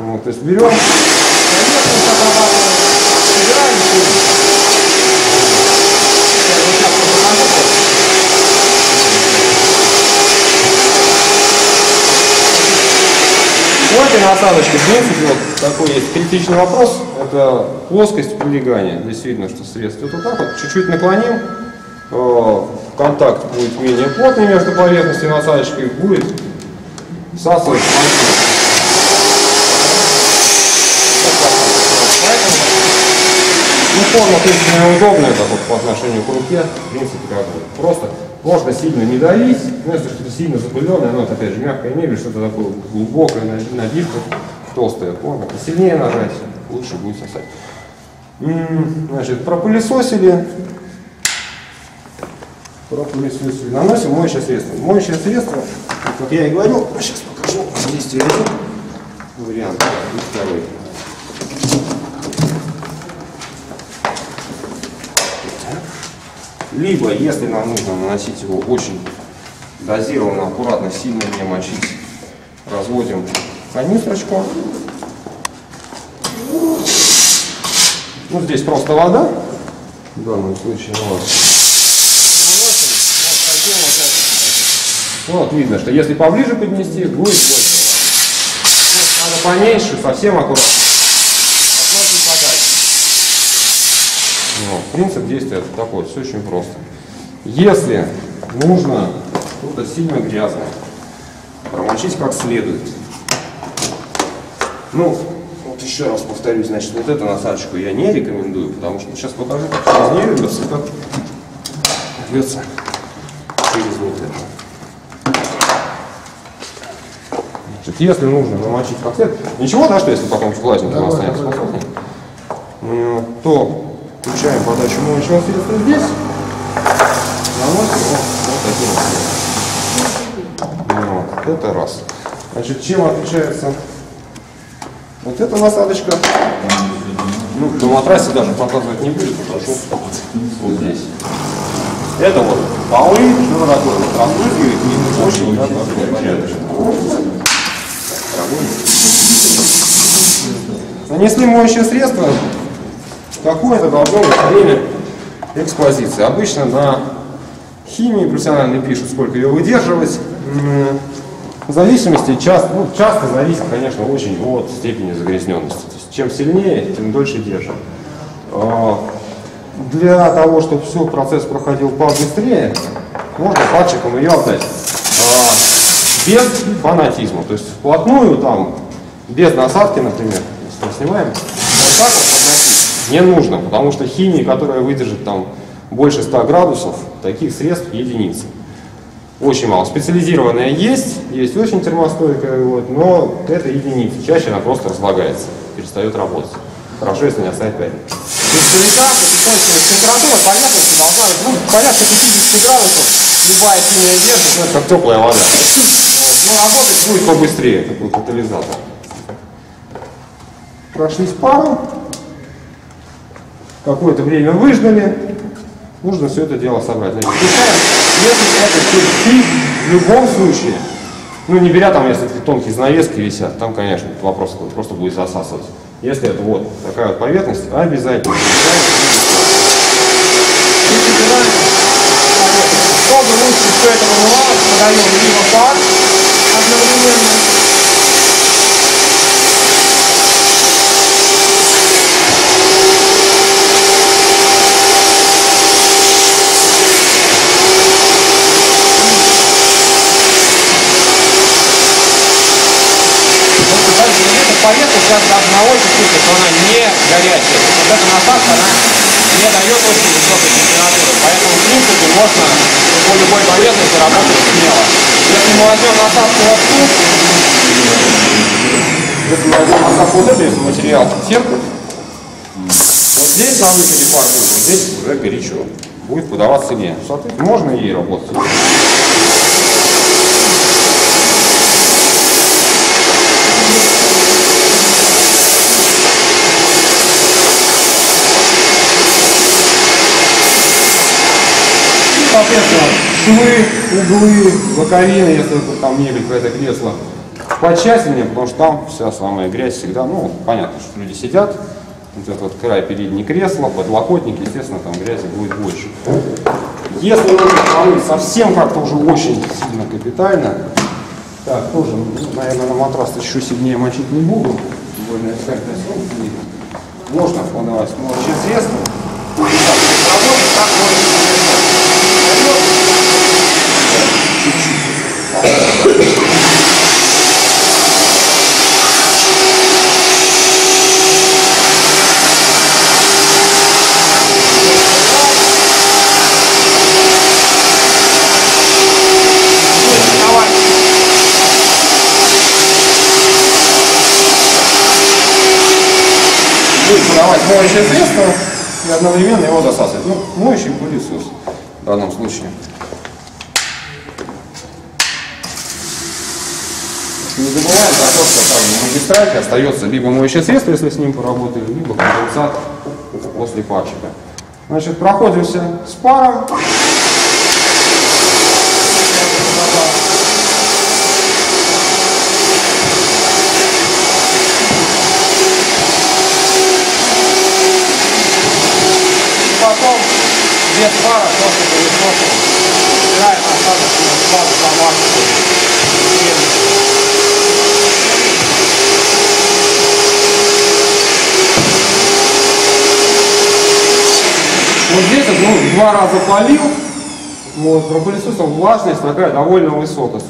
Вот, то есть берем поверхность, обрабатываем, вот этой насадочки, в принципе, вот такой есть критичный вопрос. Это плоскость прилегания. Здесь видно, что средство вот так вот. Чуть-чуть наклоним. э, Контакт будет менее плотный между поверхностью и. Будет всасывать мощнее. Ну, форма, принципе, неудобная, так вот, по отношению к руке. В принципе, как бы просто можно сильно не давить. Ну, если что-то сильно запыленное, ну, это, опять же, мягкая мебель, что-то такое глубокое, на- набивка толстая форма. Сильнее нажать, лучше будет сосать. Значит, пропылесосили. Пропылесосили. Наносим моющее средство. Моющее средство, как я и говорил, сейчас покажу. Есть вариант, второй. Либо, если нам нужно наносить его очень дозированно, аккуратно, сильно не мочить, разводим канистрочку. Ну, здесь просто вода. В данном случае ну, вот. Ну, вот видно, что если поближе поднести, будет больше. Надо поменьше, совсем аккуратно. Ну, принцип действия такой, все очень просто. Если нужно что-то сильно грязное, промочить как следует. Ну, вот еще раз повторюсь, значит, вот эту насадочку я не рекомендую, потому что сейчас покажу, как через нее рвется, как рвется через вот это. Значит, если нужно намочить как следует, ничего, да, что если потом останется, посохнет, М, то включаем подачу моющего средства здесь, наносим вот, вот таким образом. Вот, это раз. Значит, чем отличается вот эта насадочка? Ну, на матрасе даже показывать не будет, потому что вот здесь. Это вот полы, что такое, вот разбрызгивает, и очень порядочно. Нанесли моющее средство, какое-то должно быть время экспозиции. Обычно на химии профессионально пишут, сколько ее выдерживать. В зависимости, часто, ну, часто зависит, конечно, очень от степени загрязненности. То есть, чем сильнее, тем дольше держим. А, Для того, чтобы все, процесс проходил побыстрее, можно пальчиком ее отдать. А, Без фанатизма, то есть вплотную там, без насадки, например, снимаем, вот так вот подносить не нужно, потому что химии, которая выдержит там больше 100 градусов, таких средств единицы. Очень мало. Специализированная есть, есть очень термостойкая, вот, но это единицы. Чаще она просто разлагается, перестает работать. Хорошо, если не оставить пять. Без температура поверхности должна быть ну, порядка 50 градусов. Любая химия держит, ну, это как теплая вода. Вот, но работать будет побыстрее, такой катализатор. Прошлись пару, какое-то время выждали, нужно все это дело собрать. Значит, если это в любом случае, ну не беря там, если тонкие занавески висят, там, конечно, вопрос просто будет засасывать. Если это вот такая вот поверхность, обязательно. Чтобы лучше все это вымывалось, подаем либо пар одновременно, Просто эта поверхность даже одного чувствуется, что она не горячая. Вот эта насадка, она не дает очень высокой температуры. Поэтому, в принципе, можно по любой поверхности работать смело. Если мы возьмем насадку вот тут, если мы возьмем насадку вот эту, если материал терпит, вот здесь на выходе пар вот здесь уже горячо. Будет подаваться не. Соответственно, можно ей работать. Соответственно, швы, углы, боковины, если это там мебель, какое-то кресло, потщательнее, потому что там вся самая грязь всегда, ну, понятно, что люди сидят, вот этот вот край переднего кресла, подлокотник, естественно, там грязи будет больше. Если нужно совсем как-то уже очень сильно капитально, так, тоже, ну, наверное, на матрас еще сильнее мочить не буду, съемка не видно. Можно подавать моющее средство. Так, работать так можно Чуть-чуть. Будет подавать моющее средство и одновременно его засасывать. Ну, моющий пылесос в данном случае. Не забываем про то, что там в магистральке остается либо моющее средство, если с ним поработали, либо конденсат после пальчика. Значит, проходимся с паром. потом без пара просто пылесосом убираем остаточную сразу замазку. Вот здесь ну, два раза полил, вот, пропылесосом влажность такая довольно высокая.